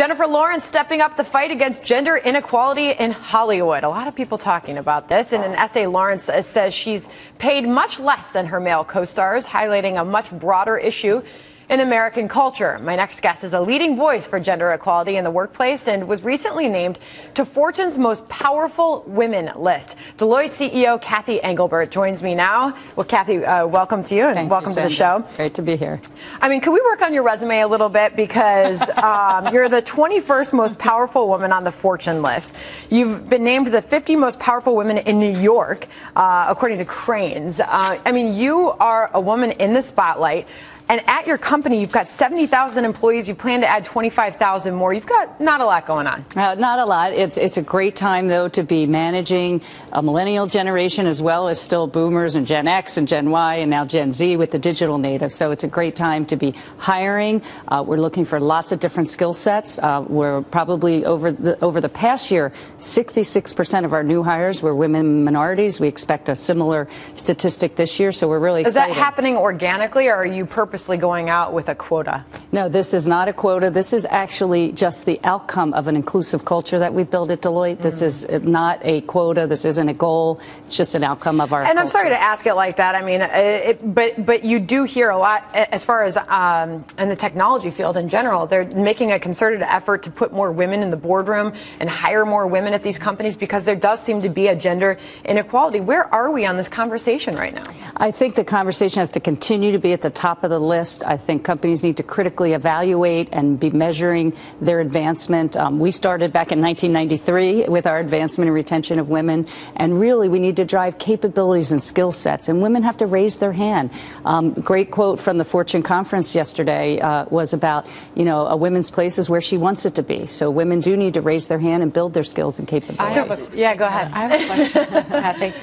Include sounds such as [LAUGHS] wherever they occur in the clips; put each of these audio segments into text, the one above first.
Jennifer Lawrence stepping up the fight against gender inequality in Hollywood. A lot of people talking about this. In an essay, Lawrence says she's paid much less than her male co stars, highlighting a much broader issue in American culture. My next guest is a leading voice for gender equality in the workplace and was recently named to Fortune's most powerful women list. Deloitte CEO Cathy Engelbert joins me now. Well, Cathy, uh, welcome to you and Thank welcome you, to the show. Great to be here. I mean, can we work on your resume a little bit because [LAUGHS] um, you're the 21st most powerful woman on the Fortune list. You've been named the 50 most powerful women in New York, uh, according to Crain's. Uh, I mean, you are a woman in the spotlight. And at your company, you've got 70,000 employees. You plan to add 25,000 more. You've got not a lot going on. Uh, not a lot. It's it's a great time though to be managing a millennial generation as well as still boomers and Gen X and Gen Y and now Gen Z with the digital native. So it's a great time to be hiring. Uh, we're looking for lots of different skill sets. Uh, we're probably over the over the past year, 66% of our new hires were women minorities. We expect a similar statistic this year. So we're really excited. Is that happening organically, or are you purposely purposely going out with a quota? No, this is not a quota. This is actually just the outcome of an inclusive culture that we've built at Deloitte. Mm-hmm. This is not a quota. This isn't a goal. It's just an outcome of our. And culture. I'm sorry to ask it like that. I mean, it, but but you do hear a lot as far as um, in the technology field in general. They're making a concerted effort to put more women in the boardroom and hire more women at these companies because there does seem to be a gender inequality. Where are we on this conversation right now? I think the conversation has to continue to be at the top of the list. I think companies need to critically evaluate and be measuring their advancement. Um, we started back in 1993 with our advancement and retention of women, and really we need to drive capabilities and skill sets, and women have to raise their hand. Um, great quote from the Fortune conference yesterday uh, was about, you know, a women's place is where she wants it to be. So women do need to raise their hand and build their skills and capabilities. A, yeah, go ahead. I have a question, [LAUGHS] Cathy.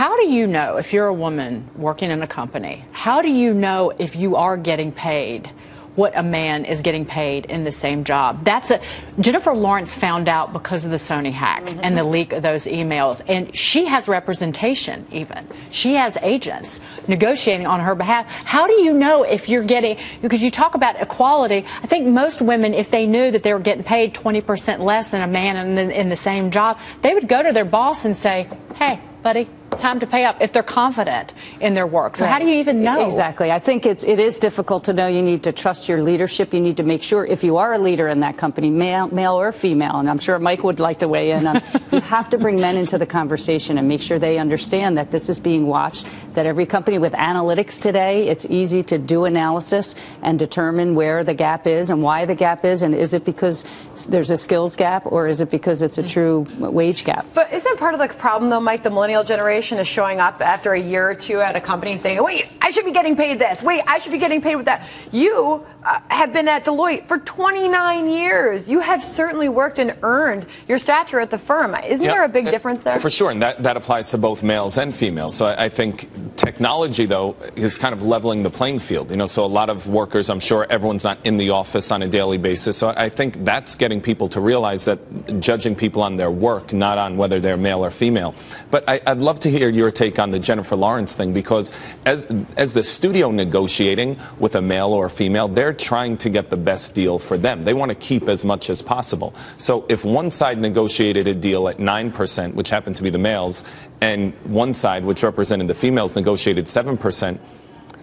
How do you know if you're a woman working in a company? How do you know if you are getting paid what a man is getting paid in the same job? That's a Jennifer Lawrence found out because of the Sony hack mm-hmm. and the leak of those emails, and she has representation. Even she has agents negotiating on her behalf. How do you know if you're getting? Because you talk about equality. I think most women, if they knew that they were getting paid 20% less than a man in the, in the same job, they would go to their boss and say, "Hey, buddy." Time to pay up if they're confident in their work. So right. how do you even know? Exactly. I think it's it is difficult to know. You need to trust your leadership. You need to make sure if you are a leader in that company, male, male or female, and I'm sure Mike would like to weigh in. Um, you have to bring men into the conversation and make sure they understand that this is being watched. That every company with analytics today, it's easy to do analysis and determine where the gap is and why the gap is, and is it because there's a skills gap or is it because it's a true wage gap? But isn't part of the problem though, Mike, the millennial generation? is showing up after a year or two at a company saying, wait, I should be getting paid this. Wait, I should be getting paid with that. You uh, have been at Deloitte for 29 years. You have certainly worked and earned your stature at the firm. Isn't there a big uh, difference there? For sure, and that, that applies to both males and females. So I, I, think technology, though, is kind of leveling the playing field. You know, so a lot of workers, I'm sure everyone's not in the office on a daily basis. So I think that's getting people to realize that judging people on their work, not on whether they're male or female. But I, I'd love to hear your take on the Jennifer Lawrence thing because as as the studio negotiating with a male or a female, they're trying to get the best deal for them. They want to keep as much as possible. So if one side negotiated a deal at 9%, which happened to be the males, and one side, which represented the females, negotiated 7%,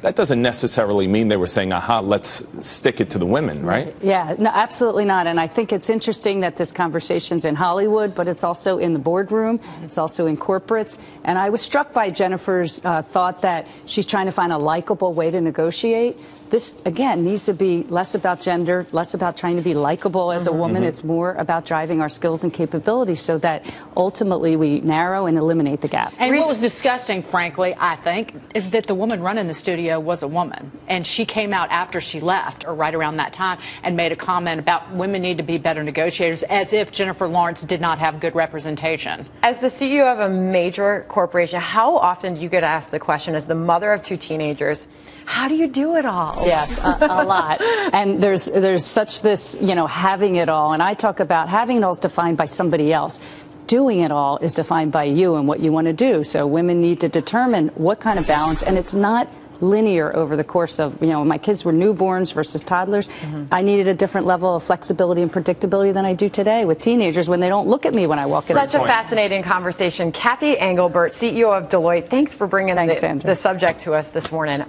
that doesn't necessarily mean they were saying, aha, let's stick it to the women, right? Yeah, no, absolutely not. And I think it's interesting that this conversation's in Hollywood, but it's also in the boardroom, it's also in corporates. And I was struck by Jennifer's uh, thought that she's trying to find a likable way to negotiate this again needs to be less about gender, less about trying to be likable as mm-hmm. a woman. Mm-hmm. It's more about driving our skills and capabilities so that ultimately we narrow and eliminate the gap. And what was disgusting, frankly, I think, is that the woman running the studio was a woman, and she came out after she left, or right around that time, and made a comment about women need to be better negotiators, as if Jennifer Lawrence did not have good representation. As the CEO of a major corporation, how often do you get asked the question, as the mother of two teenagers? How do you do it all? Yes, a, a lot. And there's there's such this, you know, having it all. And I talk about having it all is defined by somebody else doing it all is defined by you and what you want to do. So women need to determine what kind of balance, and it's not linear over the course of, you know, my kids were newborns versus toddlers. Mm-hmm. I needed a different level of flexibility and predictability than I do today with teenagers when they don't look at me when I walk in. Such a fascinating conversation. Cathy Engelbert, CEO of Deloitte, thanks for bringing Thanks, the, the subject to us this morning.